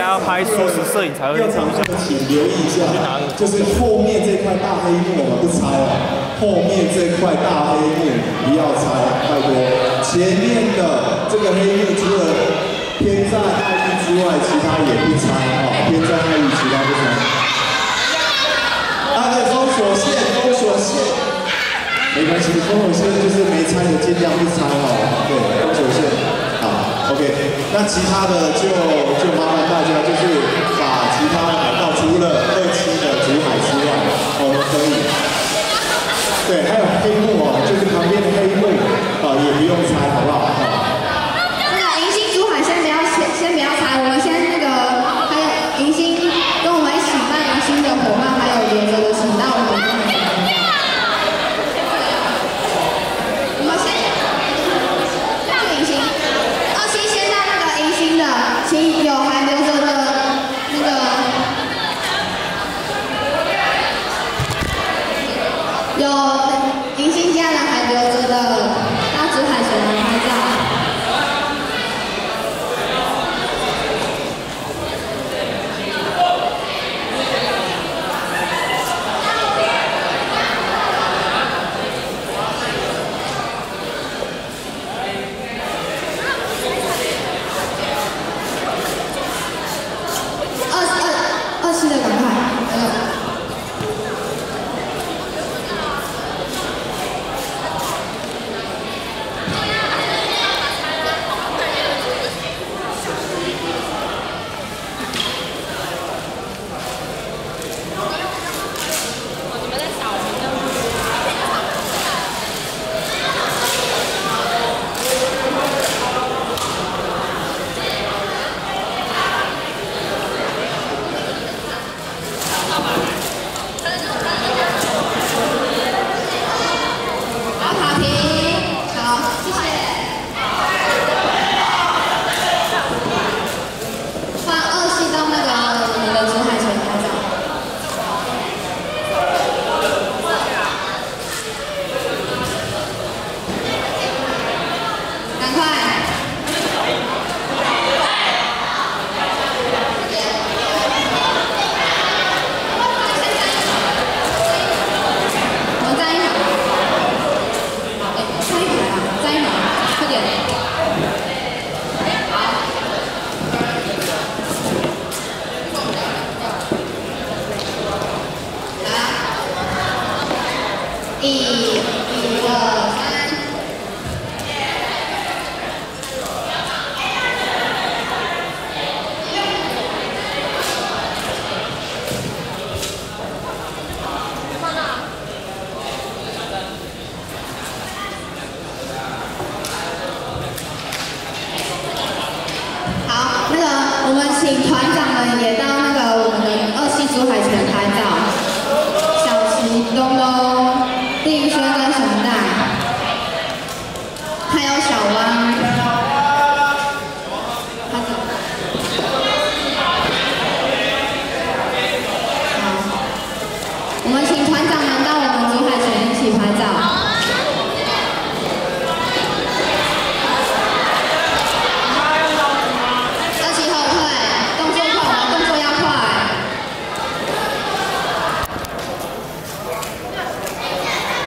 该要拍缩时摄影才会。场就请留意一下，就是后面这块大黑幕我们不拆了，后面这块大黑幕不要拆，拜托。前面的这个黑幕除了偏在爱玉之外，其他也不拆啊，偏在爱玉，其他不拆。大家，封锁线，封锁线，没关系，封锁线就是没拆的尽量不拆哦。对，封锁线，好，OK。那其他的就就麻烦大家就是把其他海报除了二期的竹海之外，我哦可以。对，还有黑幕哦，就是旁边的黑幕啊，也不用猜，有迎新家的还没有做到的。我们请团长们也到